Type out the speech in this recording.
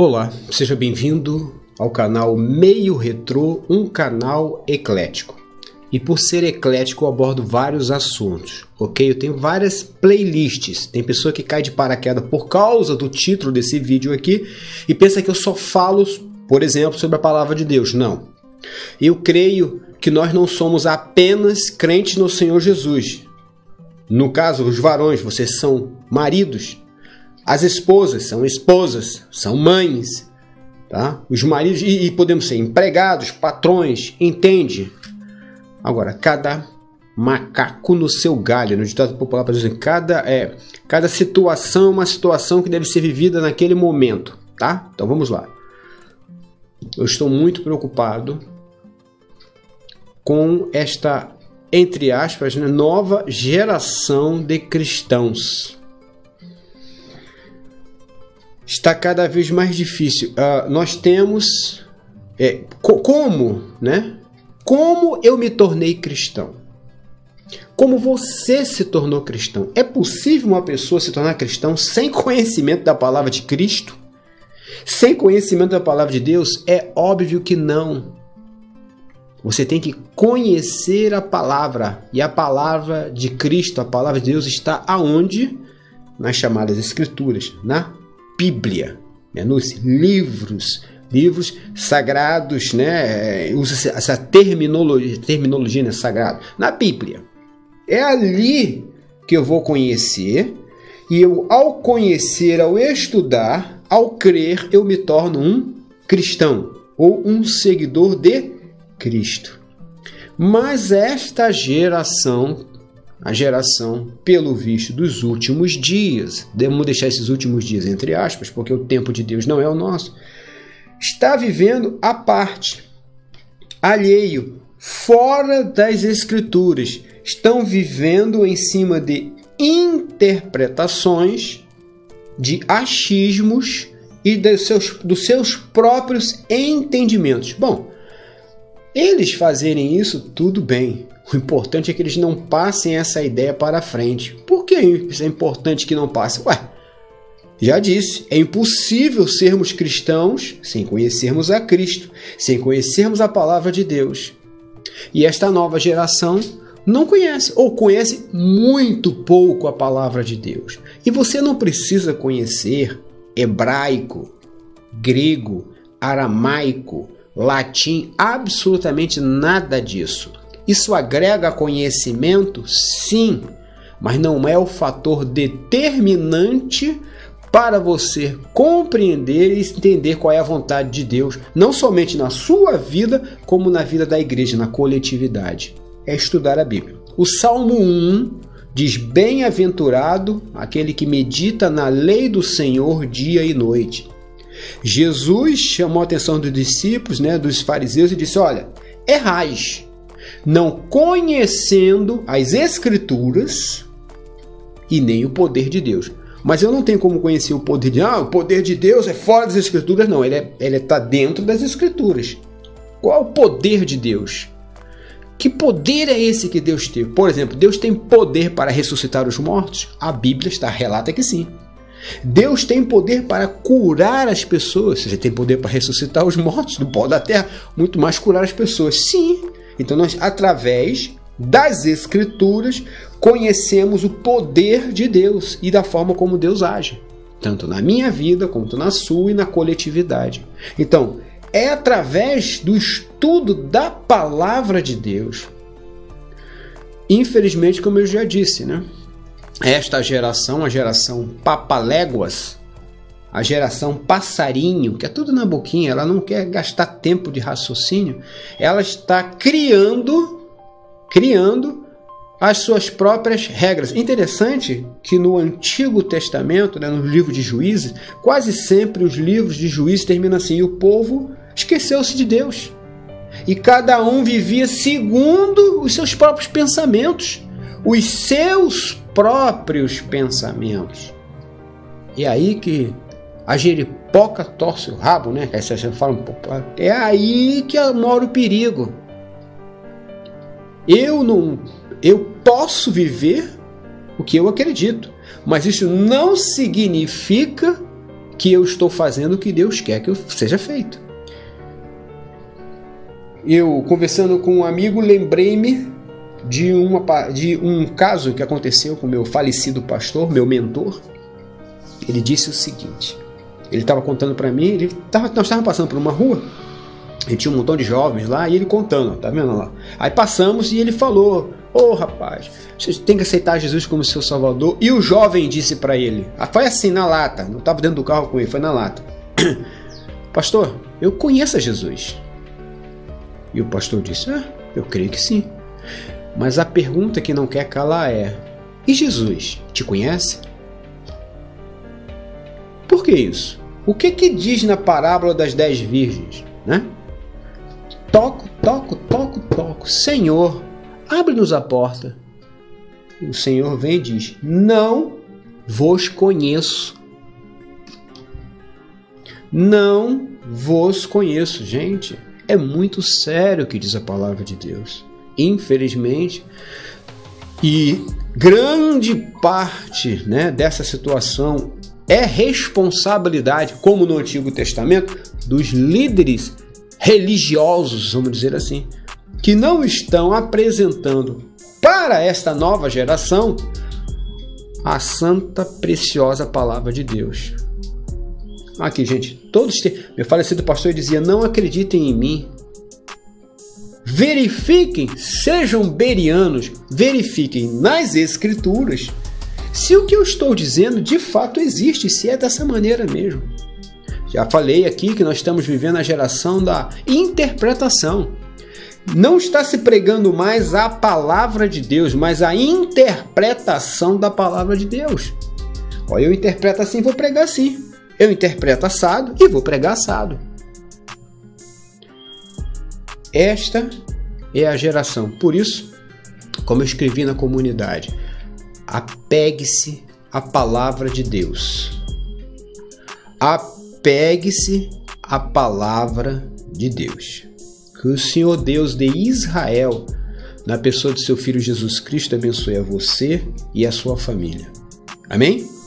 Olá, seja bem-vindo ao canal Meio Retrô, um canal eclético. E por ser eclético, eu abordo vários assuntos, ok? Eu tenho várias playlists. Tem pessoa que cai de paraquedas por causa do título desse vídeo aqui e pensa que eu só falo, por exemplo, sobre a palavra de Deus. Não. Eu creio que nós não somos apenas crentes no Senhor Jesus. No caso, os varões, vocês são maridos, as esposas são esposas, são mães, tá? Os maridos e, e podemos ser empregados, patrões, entende? Agora, cada macaco no seu galho, no ditado popular para cada é, cada situação é uma situação que deve ser vivida naquele momento, tá? Então vamos lá. Eu estou muito preocupado com esta entre aspas, né, nova geração de cristãos está cada vez mais difícil. Uh, nós temos é, co como, né? Como eu me tornei cristão? Como você se tornou cristão? É possível uma pessoa se tornar cristão sem conhecimento da palavra de Cristo? Sem conhecimento da palavra de Deus? É óbvio que não. Você tem que conhecer a palavra. E a palavra de Cristo, a palavra de Deus, está aonde? Nas chamadas Escrituras, na Bíblia, né, nos livros, livros sagrados, né, usa essa terminologia, terminologia né, sagrada, na Bíblia. É ali que eu vou conhecer e eu, ao conhecer, ao estudar, ao crer, eu me torno um cristão ou um seguidor de Cristo. Mas esta geração a geração, pelo visto, dos últimos dias, devemos deixar esses últimos dias entre aspas, porque o tempo de Deus não é o nosso, está vivendo à parte, alheio, fora das Escrituras, estão vivendo em cima de interpretações, de achismos e dos seus, dos seus próprios entendimentos. Bom, eles fazerem isso, tudo bem. O importante é que eles não passem essa ideia para frente. Por que isso é importante que não passe? Ué, já disse, é impossível sermos cristãos sem conhecermos a Cristo, sem conhecermos a palavra de Deus. E esta nova geração não conhece ou conhece muito pouco a palavra de Deus. E você não precisa conhecer hebraico, grego, aramaico, latim, absolutamente nada disso. Isso agrega conhecimento? Sim, mas não é o fator determinante para você compreender e entender qual é a vontade de Deus, não somente na sua vida, como na vida da igreja, na coletividade. É estudar a Bíblia. O Salmo 1 diz: Bem-aventurado aquele que medita na lei do Senhor dia e noite. Jesus chamou a atenção dos discípulos, né, dos fariseus, e disse: Olha, errais não conhecendo as Escrituras e nem o poder de Deus. Mas eu não tenho como conhecer o poder de ah, o poder de Deus é fora das Escrituras, não. Ele é, ele está dentro das Escrituras. Qual é o poder de Deus? Que poder é esse que Deus teve? Por exemplo, Deus tem poder para ressuscitar os mortos? A Bíblia está relata que sim. Deus tem poder para curar as pessoas. Você tem poder para ressuscitar os mortos do pó da terra, muito mais curar as pessoas. Sim. Então, nós, através das Escrituras, conhecemos o poder de Deus e da forma como Deus age, tanto na minha vida quanto na sua e na coletividade. Então, é através do estudo da palavra de Deus. Infelizmente, como eu já disse, né? Esta geração, a geração papaléguas, a geração passarinho, que é tudo na boquinha, ela não quer gastar tempo de raciocínio, ela está criando, criando as suas próprias regras. Interessante que no Antigo Testamento, né, no livro de Juízes, quase sempre os livros de Juízes terminam assim: o povo esqueceu-se de Deus. E cada um vivia segundo os seus próprios pensamentos, os seus próprios pensamentos. E aí que a jeripoca torce o rabo, né? Aí você fala. É aí que mora o perigo. Eu não, eu posso viver o que eu acredito, mas isso não significa que eu estou fazendo o que Deus quer que eu seja feito. Eu, conversando com um amigo, lembrei-me de, de um caso que aconteceu com meu falecido pastor, meu mentor. Ele disse o seguinte: ele estava contando para mim, ele tava, nós estávamos passando por uma rua, e tinha um montão de jovens lá, e ele contando, tá vendo lá? Aí passamos e ele falou: Ô oh, rapaz, você tem que aceitar Jesus como seu salvador. E o jovem disse para ele: ah, Foi assim na lata, não estava dentro do carro com ele, foi na lata. Pastor, eu conheço Jesus. E o pastor disse: Ah, eu creio que sim. Mas a pergunta que não quer calar é: E Jesus te conhece? Por que isso? O que que diz na parábola das dez virgens? Né? Toco, toco, toco, toco. Senhor, abre-nos a porta. O Senhor vem e diz: Não vos conheço. Não vos conheço. Gente, é muito sério o que diz a palavra de Deus. Infelizmente, e grande parte né, dessa situação é responsabilidade, como no Antigo Testamento, dos líderes religiosos, vamos dizer assim, que não estão apresentando para esta nova geração a santa, preciosa palavra de Deus. Aqui, gente, todos têm. Meu falecido pastor dizia: não acreditem em mim. Verifiquem, sejam berianos, verifiquem nas Escrituras se o que eu estou dizendo de fato existe, se é dessa maneira mesmo. Já falei aqui que nós estamos vivendo a geração da interpretação. Não está se pregando mais a palavra de Deus, mas a interpretação da palavra de Deus. Olha, eu interpreto assim, vou pregar assim. Eu interpreto assado e vou pregar assado. Esta é a geração. Por isso, como eu escrevi na comunidade, apegue-se à palavra de Deus. Apegue-se à palavra de Deus. Que o Senhor Deus de Israel, na pessoa de seu filho Jesus Cristo, abençoe a você e a sua família. Amém?